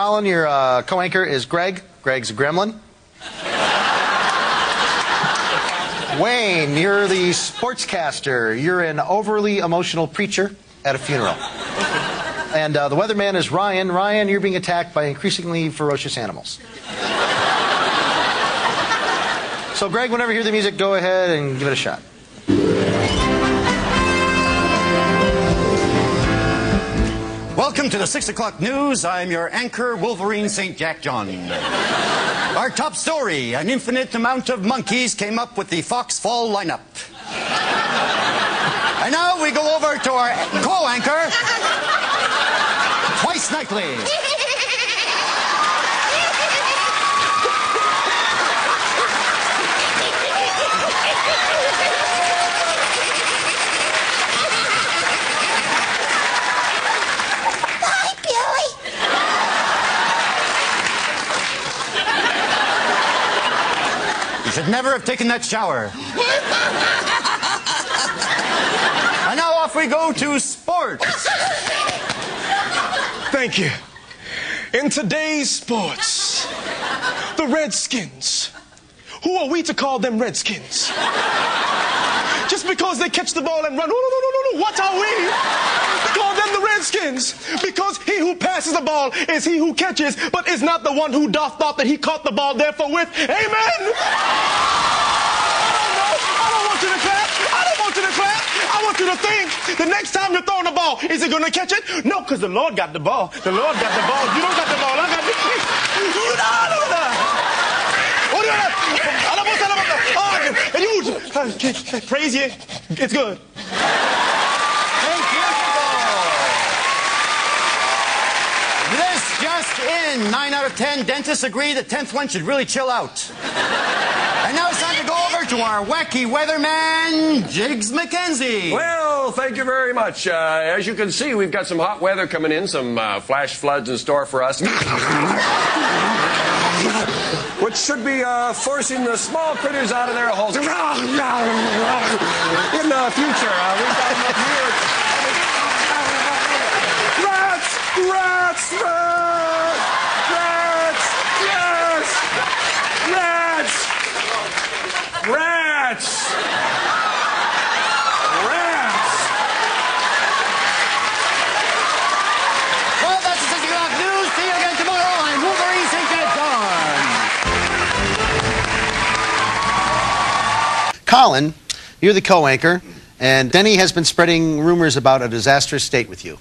Colin, your uh, co-anchor is Greg. Greg's a gremlin. Wayne, you're the sportscaster. You're an overly emotional preacher at a funeral. And uh, the weatherman is Ryan. Ryan, you're being attacked by increasingly ferocious animals. So, Greg, whenever you hear the music, go ahead and give it a shot. Welcome to the 6 o'clock news. I'm your anchor, Wolverine St. Jack John. Our top story an infinite amount of monkeys came up with the Fox Fall lineup. And now we go over to our co anchor, Twice Nightly. Never have taken that shower. and now off we go to sports. Thank you. In today's sports, the Redskins. Who are we to call them Redskins? Just because they catch the ball and run, no, no, no. What are we? Call them the Redskins. Because he who passes the ball is he who catches, but is not the one who doth thought that he caught the ball, therefore with. Amen. I don't know. I don't want you to clap. I don't want you to clap. I want you to think the next time you're throwing the ball, is it going to catch it? No, because the Lord got the ball. The Lord got the ball. You don't got the ball. I got the you, praise you. It's good. Thank you. This just in. Nine out of ten dentists agree the tenth one should really chill out. And now it's time to go over to our wacky weatherman, Jigs McKenzie. Well, thank you very much. Uh, as you can see, we've got some hot weather coming in, some uh, flash floods in store for us. Which should be uh, forcing the small critters out of their holes. In the future, Colin, you're the co-anchor, and Denny has been spreading rumors about a disastrous state with you.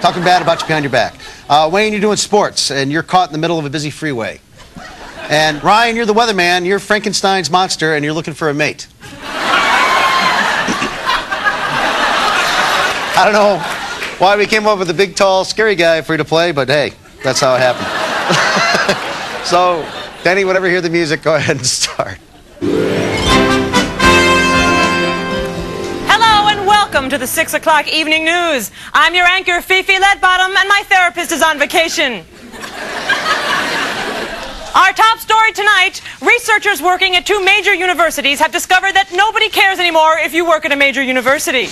Talking bad about you behind your back. Uh, Wayne, you're doing sports, and you're caught in the middle of a busy freeway. And Ryan, you're the weatherman. You're Frankenstein's monster, and you're looking for a mate. I don't know why we came up with a big, tall, scary guy for you to play, but hey, that's how it happened. so, Denny, whenever you hear the music, go ahead and start. Welcome to the 6 o'clock evening news. I'm your anchor, Fifi Ledbottom, and my therapist is on vacation. Our top story tonight researchers working at two major universities have discovered that nobody cares anymore if you work at a major university. and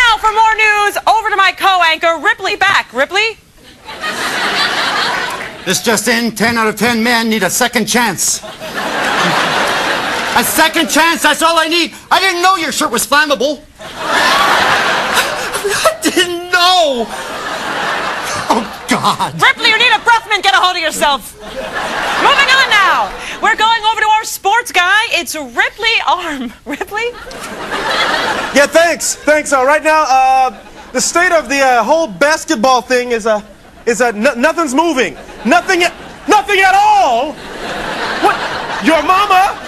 now for more news, over to my co anchor, Ripley Back. Ripley? This just in 10 out of 10 men need a second chance. A second chance, that's all I need. I didn't know your shirt was flammable. I didn't know. Oh, God. Ripley, you need a breath mint. Get a hold of yourself. Moving on now. We're going over to our sports guy. It's Ripley Arm. Ripley? Yeah, thanks. Thanks. Uh, right now, uh, the state of the uh, whole basketball thing is uh, is uh, n- nothing's moving. Nothing. At, nothing at all. What? Your mama?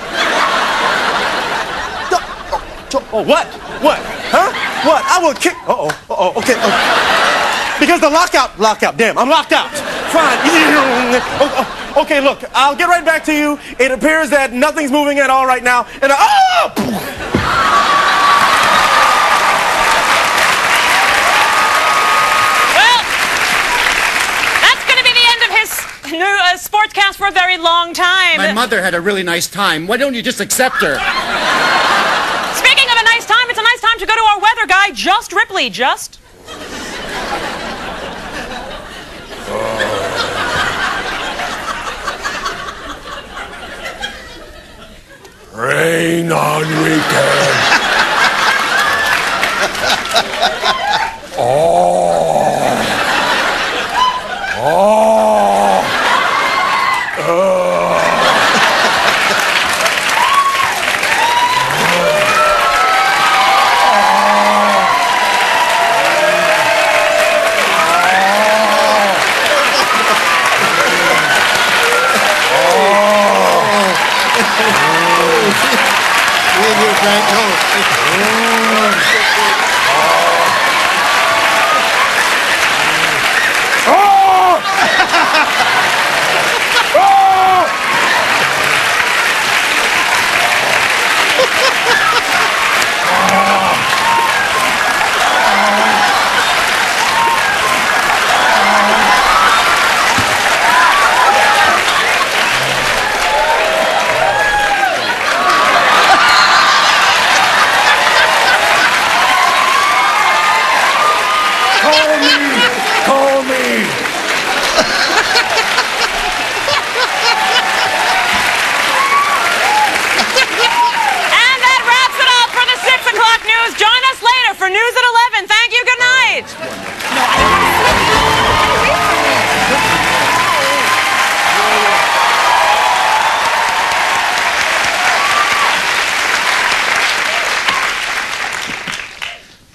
Oh, oh, oh, what? What? Huh? What? I will kick. Uh oh. Uh oh. Okay. because the lockout. Lockout. Damn. I'm locked out. Fine. Oh, okay. Look. I'll get right back to you. It appears that nothing's moving at all right now. And uh, oh. Well, that's going to be the end of his new uh, sportscast for a very long time. My mother had a really nice time. Why don't you just accept her? to go to our weather guy, Just Ripley. Just. Uh, rain on weekend. oh.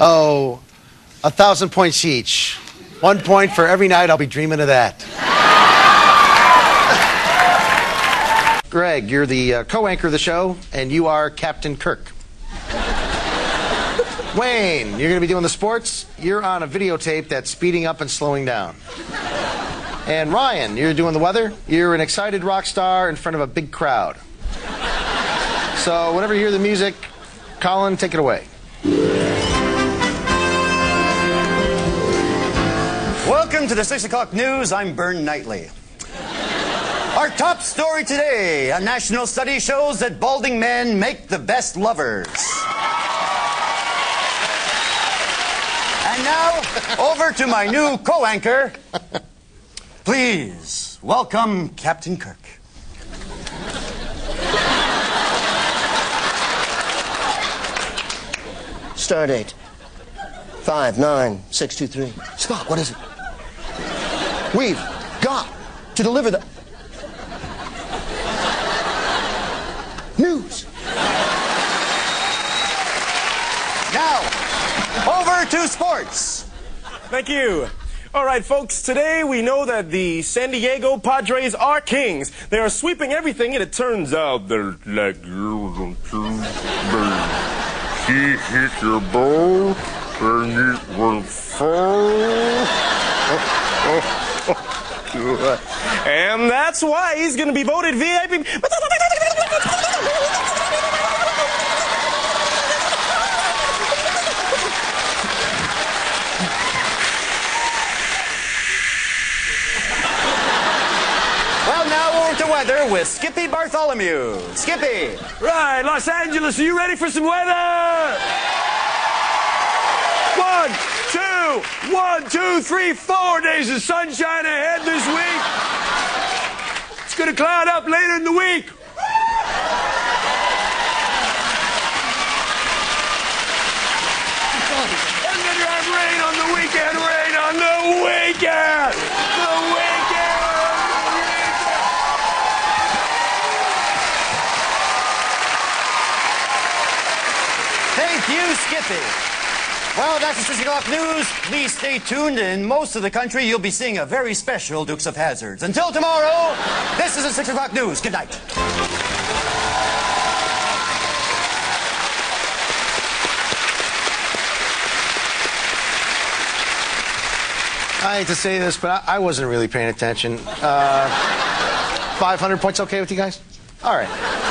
Oh, a thousand points each. One point for every night I'll be dreaming of that. Greg, you're the uh, co anchor of the show, and you are Captain Kirk. Wayne, you're going to be doing the sports. You're on a videotape that's speeding up and slowing down. And Ryan, you're doing the weather. You're an excited rock star in front of a big crowd. So, whenever you hear the music, Colin, take it away. Welcome to the 6 o'clock news. I'm Bern Knightley. Our top story today a national study shows that balding men make the best lovers. And now, over to my new co anchor. Please welcome Captain Kirk. Stardate. Five, nine, six, two, three. Stop. What is it? We've got to deliver the news. Now, over to sports. Thank you. All right, folks, today we know that the San Diego Padres are kings. They are sweeping everything, and it turns out they're like. He hit the ball and it will fall. Oh, oh. And that's why he's going to be voted VIP. Well, now over to weather with Skippy Bartholomew. Skippy. Right, Los Angeles, are you ready for some weather? One, one, two, three, four days of sunshine ahead this week. It's gonna cloud up later in the week. And then you have rain on the weekend, rain on the weekend. The weekend. The weekend. Thank you, Skippy. Well, that's the 6 o'clock news. Please stay tuned. In most of the country, you'll be seeing a very special Dukes of Hazards. Until tomorrow, this is the 6 o'clock news. Good night. I hate to say this, but I, wasn't really paying attention. Uh, 500 points okay with you guys? All right.